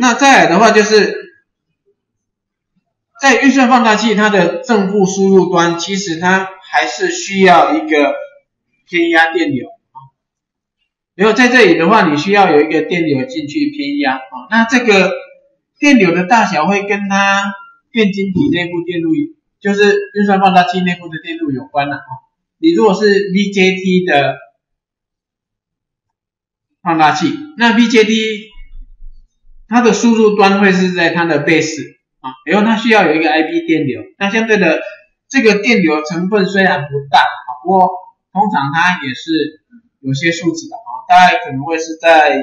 那再来的话就是，在运算放大器它的正负输入端，其实它还是需要一个偏压电流啊。然后在这里的话，你需要有一个电流进去偏压啊。那这个电流的大小会跟它电晶体内部电路，就是运算放大器内部的电路有关的啊。你如果是 VJT 的放大器，那 VJT 它的输入端会是在它的 base 啊，然后它需要有一个 IB 电流，那相对的这个电流成分虽然不大啊，不过通常它也是有些数值的啊，大概可能会是在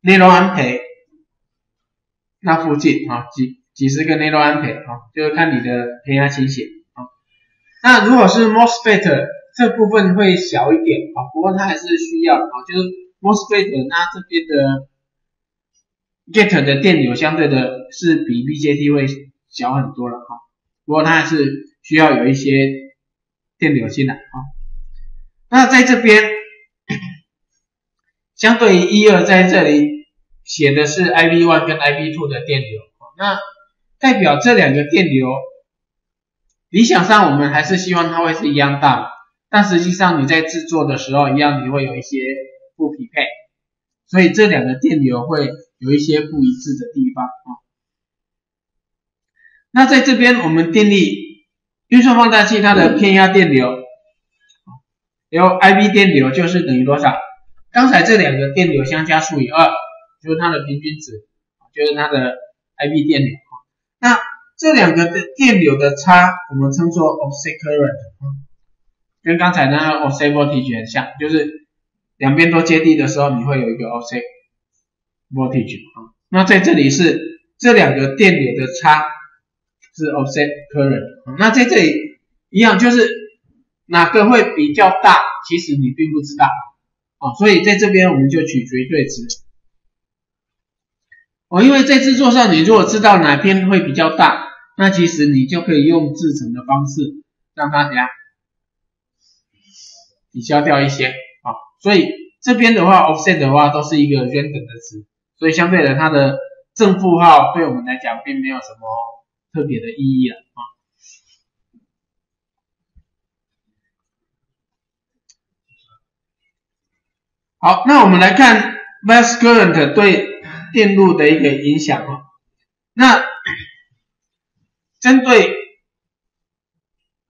内容安培那附近啊，几几十个内容安培啊，就是看你的偏压倾斜啊。那如果是 MOSFET 这部分会小一点啊，不过它还是需要啊，就是 MOSFET 那这边的 gate 的电流相对的是比 BJT 会小很多了哈，不过它还是需要有一些电流进来啊。那在这边，相对于一二在这里写的是 IB1 跟 IB2 的电流，那代表这两个电流，理想上我们还是希望它会是一样大，但实际上你在制作的时候一样你会有一些不匹配，所以这两个电流会有一些不一致的地方啊。那在这边我们电力运算放大器它的偏压电流。然后 IB 电流就是等于多少？刚才这两个电流相加除以二，就是它的平均值，就是它的 IB 电流。那这两个的电流的差，我们称作 offset current，跟刚才那个 offset voltage 很像，就是两边都接地的时候，你会有一个 offset voltage 啊。那在这里是这两个电流的差是 offset current，那在这里一样就是。哪个会比较大？其实你并不知道啊，所以在这边我们就取绝对值哦，因为在制作上，你如果知道哪边会比较大，那其实你就可以用制成的方式让它怎样抵消掉一些，所以这边的话，offset 的话都是一个 random 的值，所以相对的它的正负号对我们来讲并没有什么特别的意义了啊。好，那我们来看 bias current 对电路的一个影响啊。那针对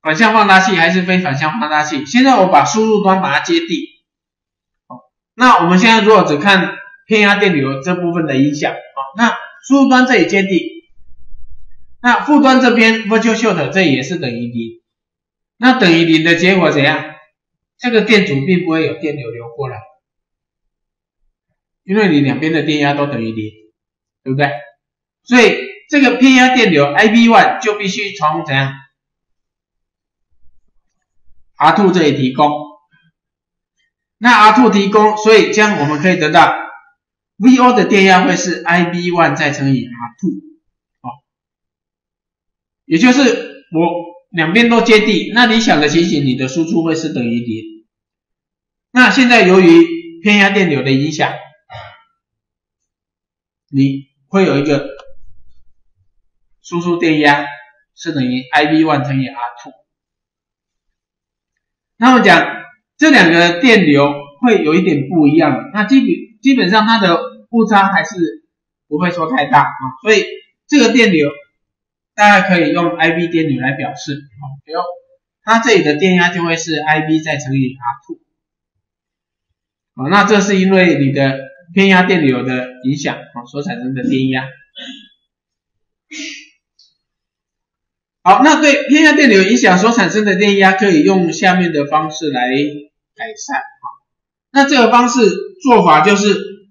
反向放大器还是非反向放大器？现在我把输入端把它接地。那我们现在如果只看偏压电流这部分的影响，好，那输入端这里接地，那负端这边 virtual short 这也是等于零。那等于零的结果怎样？这个电阻并不会有电流流过来。因为你两边的电压都等于零，对不对？所以这个偏压电流 IB1 就必须从怎样 R2 这里提供，那 R two 提供，所以这样我们可以得到 VO 的电压会是 I B one 再乘以 R two 哦，也就是我两边都接地，那理想的情形，你的输出会是等于零。那现在由于偏压电流的影响。你会有一个输出电压是等于 I B one 乘以 R two。那么讲这两个电流会有一点不一样，那基本基本上它的误差还是不会说太大啊，所以这个电流大家可以用 IB 电流来表示啊，比如它这里的电压就会是 IB 再乘以 R2。啊，那这是因为你的。偏压电流的影响啊，所产生的电压。好，那对偏压电流影响所产生的电压，可以用下面的方式来改善啊。那这个方式做法就是，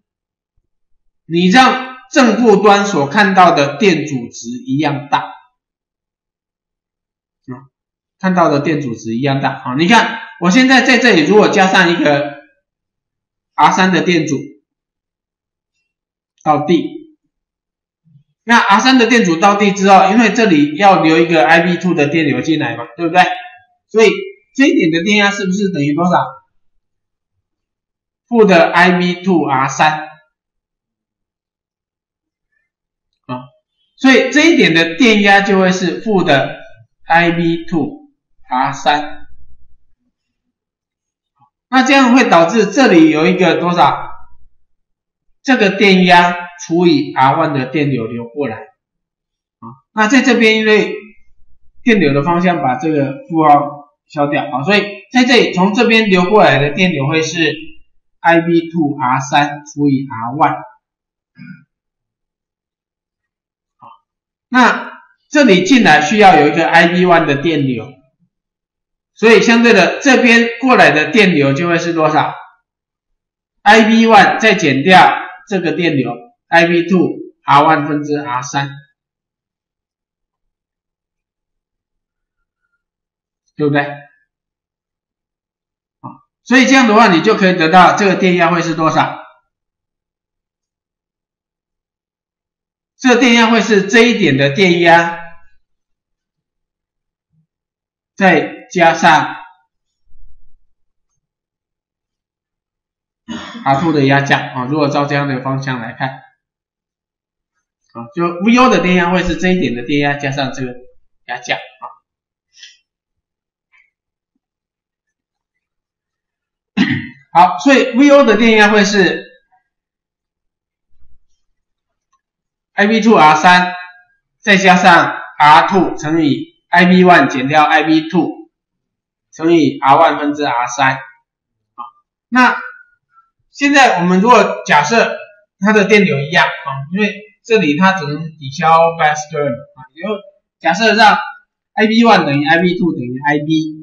你让正负端所看到的电阻值一样大，啊，看到的电阻值一样大啊。你看，我现在在这里如果加上一个 R 三的电阻。到地，那 R 三的电阻到地之后，因为这里要留一个 IB two 的电流进来嘛，对不对？所以这一点的电压是不是等于多少？负的 IB two R 三所以这一点的电压就会是负的 Ib2 R3。那这样会导致这里有一个多少？这个电压除以 R1 的电流流过来。啊，那在这边因为电流的方向把这个负号消掉啊，所以在这里从这边流过来的电流会是 Ib2 R3 除以 R1。那这里进来需要有一个 Ib1 的电流，所以相对的这边过来的电流就会是多少？Ib1 再减掉这个电流 Ib2 R1 分之 R3，对不对？所以这样的话你就可以得到这个电压会是多少？这个电压会是这一点的电压，再加上 R2 的压降啊。如果照这样的方向来看，啊，就 VO 的电压会是这一点的电压加上这个压降啊。好，所以 VO 的电压会是。Ib2R3 再加上 R2 乘以 Ib1 减掉 Ib2 乘以 R1 分之 R3 啊，那现在我们如果假设它的电流一样啊，因为这里它只能抵消 bias current 啊，就假设让 Ib1 等于 Ib2 等于 Ib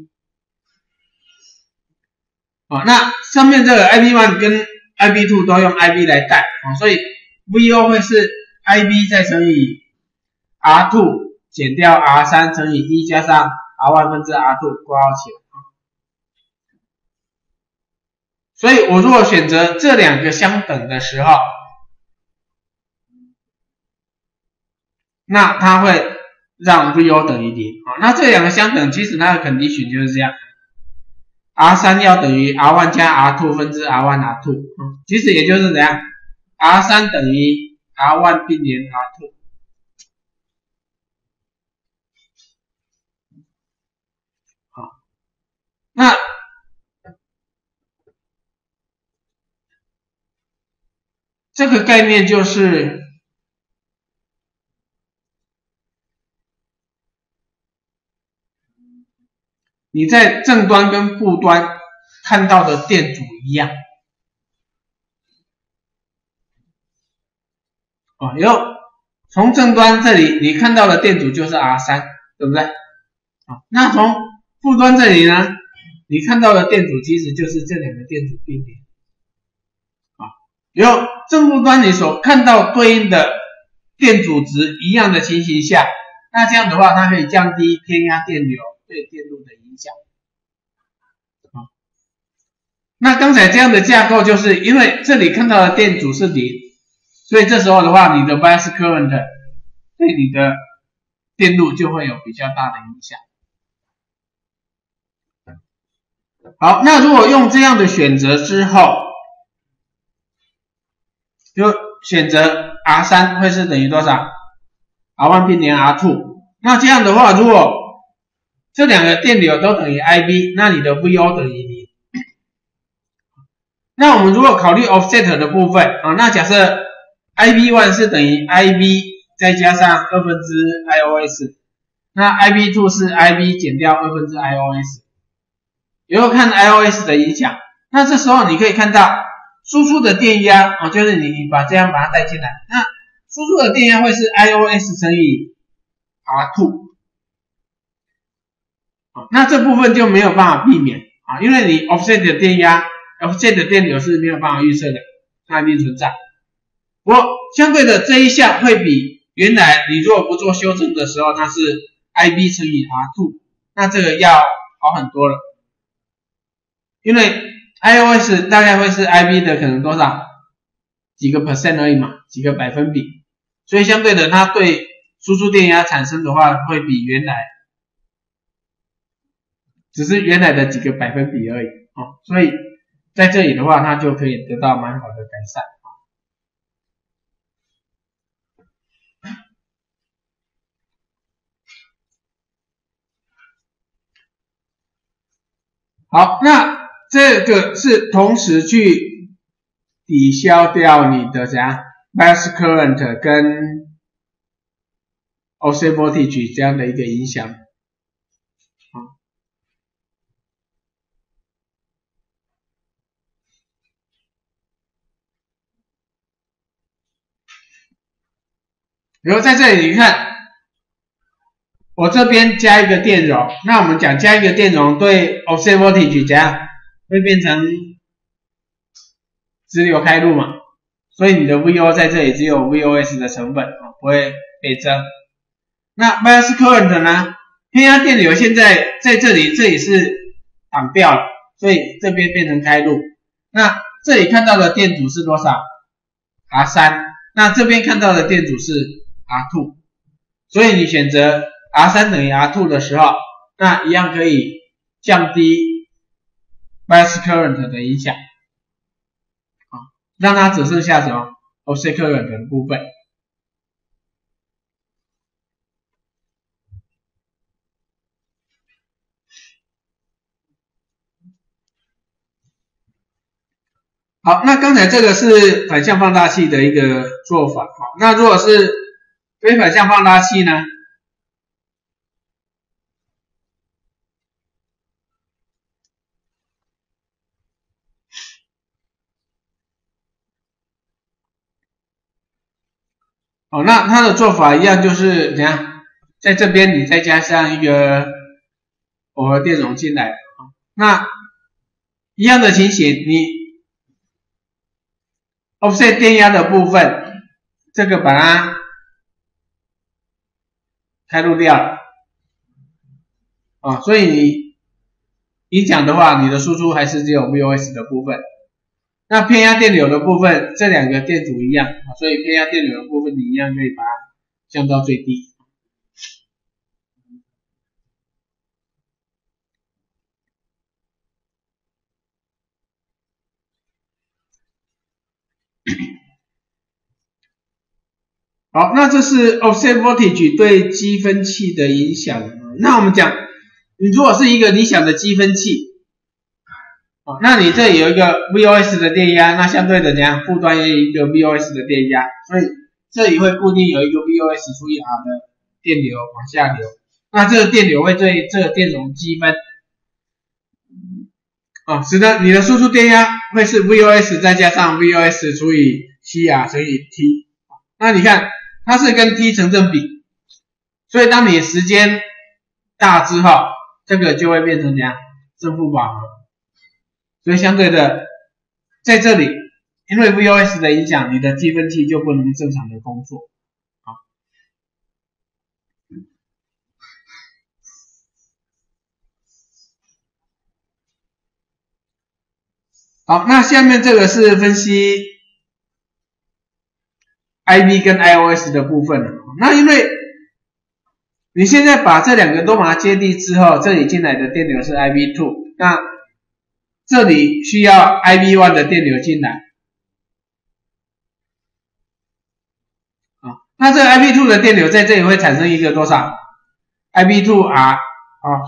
啊，那上面这个 Ib1 跟 IB two 都用 Ib 来代啊，所以 VO 会是。Ib 再乘以 R two 减掉 R3 乘以一加上 R1 分之 R two 括号起来，所以我如果选择这两个相等的时候，那它会让 VO 等于零啊。那这两个相等，其实它的肯定选就是这样，R3 要等于 R1 加 R2 分之 R1 R2，其实也就是怎样，R3 等于。R1 并联 R2，好，那这个概念就是你在正端跟负端看到的电阻一样。啊，然后从正端这里你看到的电阻就是 R3，对不对？啊，那从负端这里呢，你看到的电阻其实就是这两个电阻并联。啊，然后正负端你所看到对应的电阻值一样的情形下，那这样的话它可以降低偏压电流对电路的影响。啊，那刚才这样的架构就是因为这里看到的电阻是零。所以这时候的话，你的 bias current 对你的电路就会有比较大的影响。好，那如果用这样的选择之后，就选择 R3 会是等于多少？R1 并联 R2。那这样的话，如果这两个电流都等于 Ib，那你的 VO 等于零。那我们如果考虑 offset 的部分啊，那假设 I B one 是等于 Ib 再加上二分之 Ios，那 I B two 是 Ib 减掉二分之 Ios，然后看 Ios 的影响，那这时候你可以看到输出的电压啊，就是你你把这样把它带进来，那输出的电压会是 Ios 乘以 R2，啊，那这部分就没有办法避免啊，因为你 offset 的电压，offset 的电流是没有办法预测的，它一定存在。不过相对的这一项会比原来你如果不做修正的时候，它是 Ib 乘以 R two，那这个要好很多了。因为 Ios 大概会是 Ib 的可能多少几个 percent 而已嘛，几个百分比，所以相对的它对输出电压产生的话会比原来只是原来的几个百分比而已啊，所以在这里的话它就可以得到蛮好的改善。好那这个是同时去抵消掉你的啥 mass current 跟 osseoafrontage 这样的一个影响。然后在这里你看。我这边加一个电容，那我们讲加一个电容对 offset voltage 怎样？会变成直流开路嘛？所以你的 VO 在这里只有 VOS 的成本啊，不会倍增。那 bias current 呢？偏压电流现在在这里，这里是挡掉了，所以这边变成开路。那这里看到的电阻是多少？R 三。那这边看到的电阻是 R two。所以你选择。R 三等于 R two 的时候，那一样可以降低 bias current 的影响，啊，让它只剩下什么 offset current 的部分。好，那刚才这个是反向放大器的一个做法，好，那如果是非反向放大器呢？哦，那它的做法一样，就是怎样，在这边你再加上一个耦合电容进来，那一样的情形，你 offset 电压的部分，这个把它开路掉了，啊，所以你你讲的话，你的输出还是只有 VOS 的部分。那偏压电流的部分，这两个电阻一样，所以偏压电流的部分你一样可以把它降到最低。好，那这是 offset voltage 对积分器的影响。那我们讲，你如果是一个理想的积分器。哦，那你这有一个 VOS 的电压，那相对的怎样？负端也有一个 VOS 的电压，所以这里会固定有一个 VOS 除以 R 的电流往下流，那这个电流会对这个电容积分，啊，使得你的输出电压会是 VOS 再加上 VOS 除以 CR 乘以 T，那你看它是跟 T 成正比，所以当你时间大之后，这个就会变成怎样？正负饱和。所以相对的，在这里，因为 VOS 的影响，你的积分器就不能正常的工作，好，好，那下面这个是分析 IB 跟 IOS 的部分。那因为你现在把这两个都把它接地之后，这里进来的电流是 I B two，那这里需要 I B one 的电流进来，啊，那这个 I B two 的电流在这里会产生一个多少？I B two R 啊，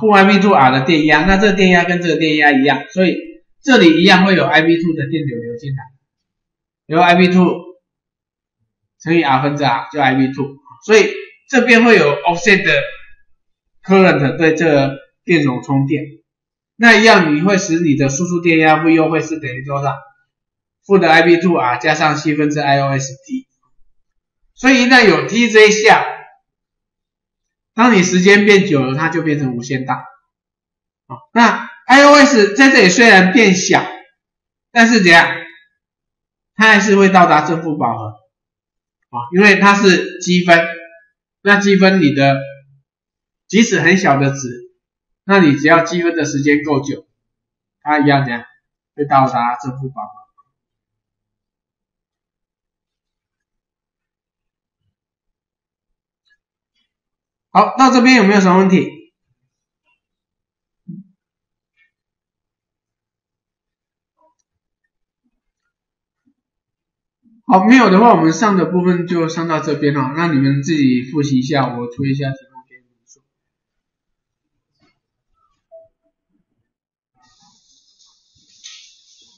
负 I B two R 的电压，那这个电压跟这个电压一样，所以这里一样会有 I B two 的电流流进来，然后 I B two 乘以 R 分之 R 就 IB2，所以这边会有 offset 的 current 对这个电容充电。那一样，你会使你的输出电压 V 又会是等于多少？负的 IB2R 加上七分之 IOST。所以一旦有 T 这一项，当你时间变久了，它就变成无限大。啊，那 IOS 在这里虽然变小，但是怎样？它还是会到达正负饱和。因为它是积分，那积分你的即使很小的值。那你只要积分的时间够久，它一样怎样会到达正负宝。好，到这边有没有什么问题？好，没有的话，我们上的部分就上到这边了。那你们自己复习一下，我出一下题。